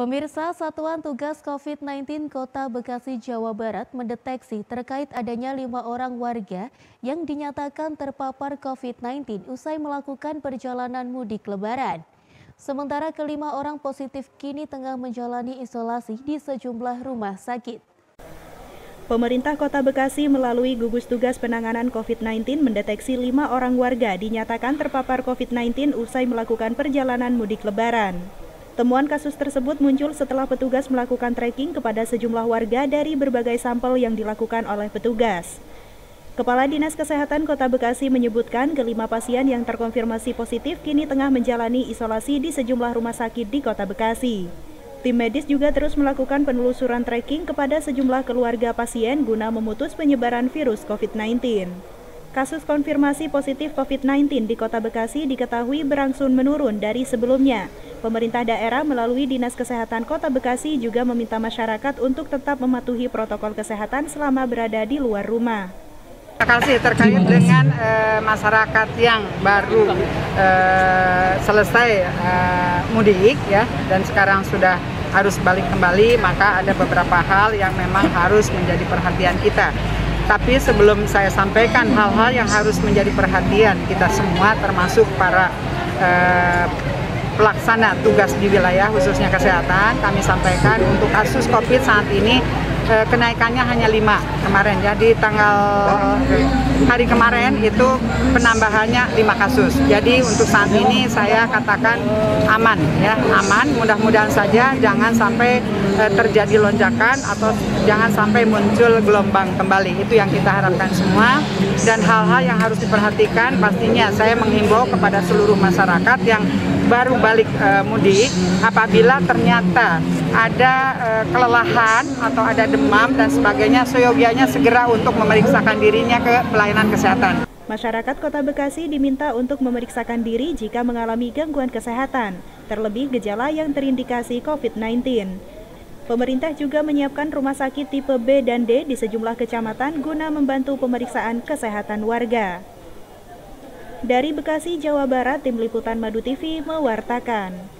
Pemirsa Satuan Tugas COVID-19 Kota Bekasi, Jawa Barat mendeteksi terkait adanya lima orang warga yang dinyatakan terpapar COVID-19 usai melakukan perjalanan mudik lebaran. Sementara kelima orang positif kini tengah menjalani isolasi di sejumlah rumah sakit. Pemerintah Kota Bekasi melalui gugus tugas penanganan COVID-19 mendeteksi lima orang warga dinyatakan terpapar COVID-19 usai melakukan perjalanan mudik lebaran. Temuan kasus tersebut muncul setelah petugas melakukan tracking kepada sejumlah warga dari berbagai sampel yang dilakukan oleh petugas. Kepala Dinas Kesehatan Kota Bekasi menyebutkan kelima pasien yang terkonfirmasi positif kini tengah menjalani isolasi di sejumlah rumah sakit di Kota Bekasi. Tim medis juga terus melakukan penelusuran tracking kepada sejumlah keluarga pasien guna memutus penyebaran virus COVID-19. Kasus konfirmasi positif COVID-19 di Kota Bekasi diketahui berangsur menurun dari sebelumnya. Pemerintah daerah melalui Dinas Kesehatan Kota Bekasi juga meminta masyarakat untuk tetap mematuhi protokol kesehatan selama berada di luar rumah. Terima kasih terkait dengan e, masyarakat yang baru e, selesai e, mudik ya dan sekarang sudah harus balik kembali maka ada beberapa hal yang memang harus menjadi perhatian kita. Tapi sebelum saya sampaikan hal-hal yang harus menjadi perhatian kita semua termasuk para eh, pelaksana tugas di wilayah khususnya kesehatan, kami sampaikan untuk kasus COVID saat ini eh, kenaikannya hanya lima kemarin. Jadi tanggal hari kemarin itu penambahannya lima kasus. Jadi untuk saat ini saya katakan aman ya, aman. Mudah-mudahan saja jangan sampai eh, terjadi lonjakan atau jangan sampai muncul gelombang kembali. Itu yang kita harapkan semua. Dan hal-hal yang harus diperhatikan pastinya saya menghimbau kepada seluruh masyarakat yang baru balik uh, mudik apabila ternyata ada uh, kelelahan atau ada demam dan sebagainya seyogianya segera untuk memeriksakan dirinya ke pelayanan kesehatan. Masyarakat Kota Bekasi diminta untuk memeriksakan diri jika mengalami gangguan kesehatan, terlebih gejala yang terindikasi COVID-19. Pemerintah juga menyiapkan rumah sakit tipe B dan D di sejumlah kecamatan guna membantu pemeriksaan kesehatan warga. Dari Bekasi, Jawa Barat, Tim Liputan Madu TV mewartakan.